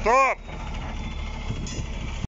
Stop!